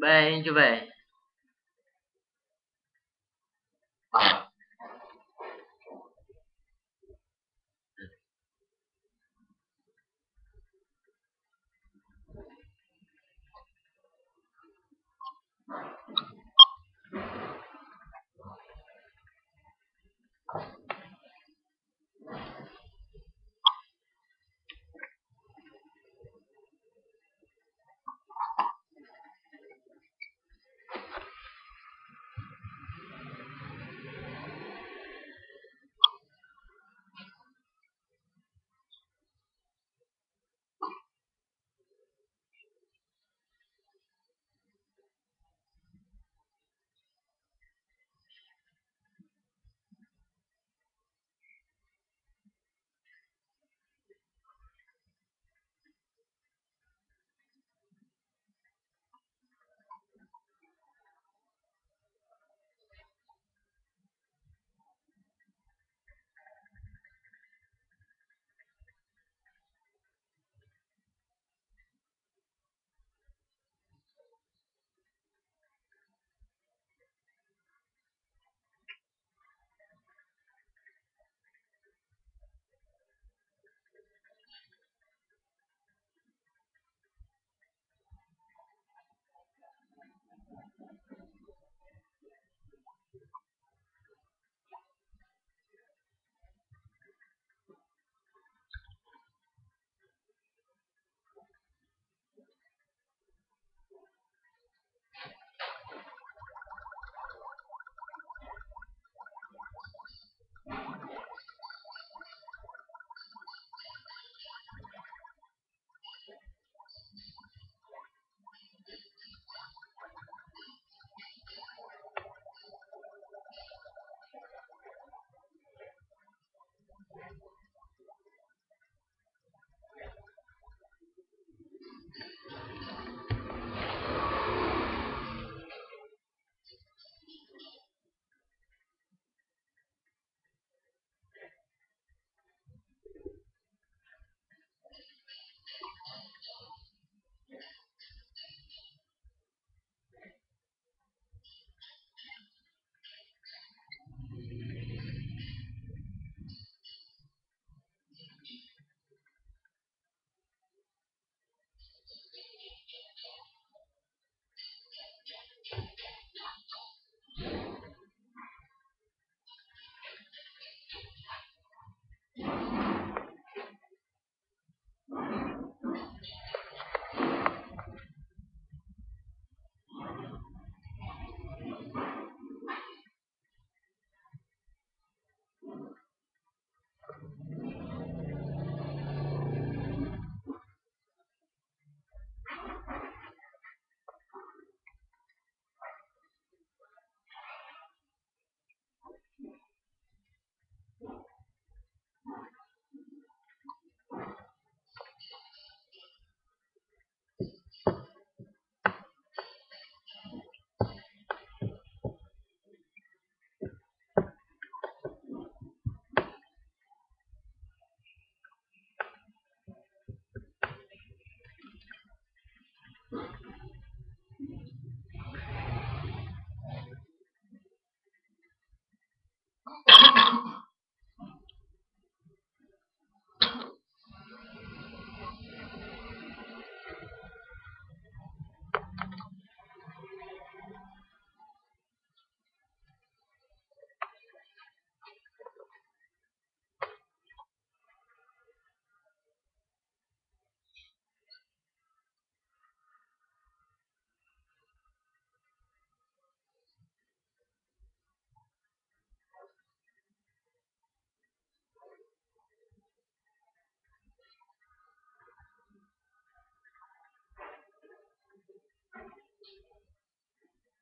Bem, cho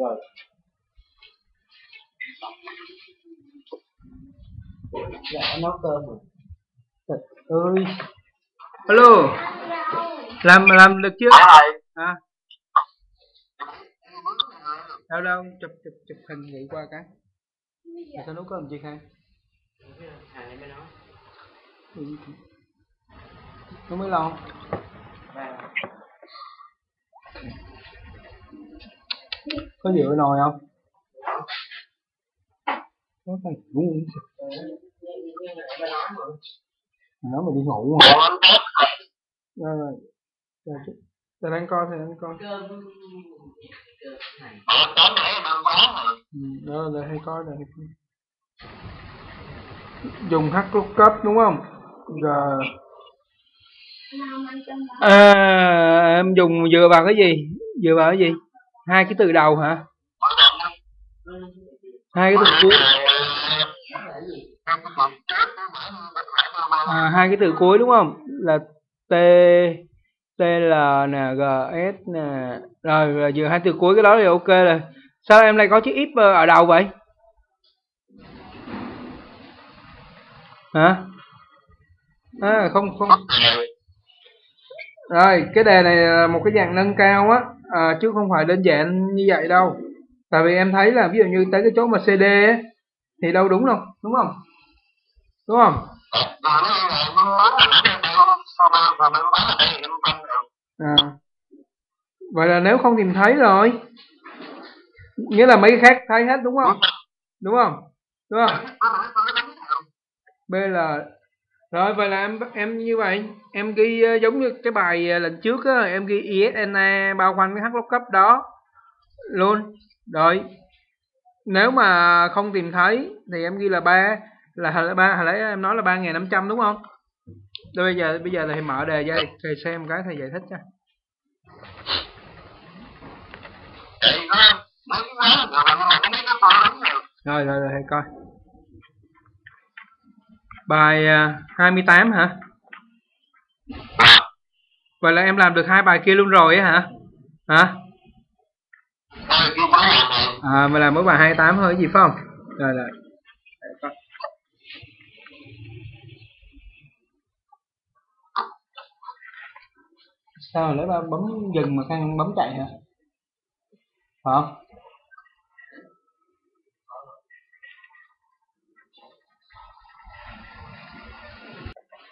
Rồi. Dạ nấu cơm rồi. Trời ơi. Alo. Làm làm được chưa? Hả? Đâu đâu, chụp chụp chụp hình vậy qua cái. Rồi sao nấu cơm chị Khang? Thằng mới nói. Nó mới lo. Có gì ở nồi không? Có phải ngủ Nó mà đi ngủ mà. Rồi đang coi thì đang coi. Ừ, đó là hay coi là hay coi. Dùng hack lookup đúng không? Rồi. À, em dùng dựa vào cái gì? Dựa vào cái gì? Hai cái từ đầu hả? Hai cái từ cuối. À, hai cái từ cuối đúng không? Là T T L nè, G S nè. Rồi, rồi vừa hai từ cuối cái đó thì ok rồi. Sao em lại có chữ if ở đầu vậy? Hả? À, không không. Rồi, cái đề này là một cái dạng nâng cao á, à, chứ không phải đơn giản như vậy đâu. Tại vì em thấy là ví dụ như tới cái chỗ mà CD á, thì đâu đúng đâu, đúng không? Đúng không? À. Vậy là nếu không tìm thấy rồi, nghĩa là mấy cái khác thấy hết đúng không? Đúng không? Đúng không? B là rồi vậy là em em như vậy. Em ghi ờ, giống như cái bài ờ, lần trước á, em ghi ISNA bao quanh cái lookup đó. Luôn. Rồi, nếu mà không tìm thấy thì em ghi là ba là ba, hồi nãy em nói là ba nghìn năm trăm, đúng không? Rồi bây giờ bây giờ là thầy mở đề ra thầy xem cái thầy giải thích cho rồi rồi rồi thầy coi bài à, 28 hả? Vậy là em làm được hai bài kia luôn rồi á hả? Hả? À mà làm mỗi bài 28 thôi gì phải không? Rồi rồi. Sao lấy ba bấm dừng mà khang bấm chạy hả? Phải không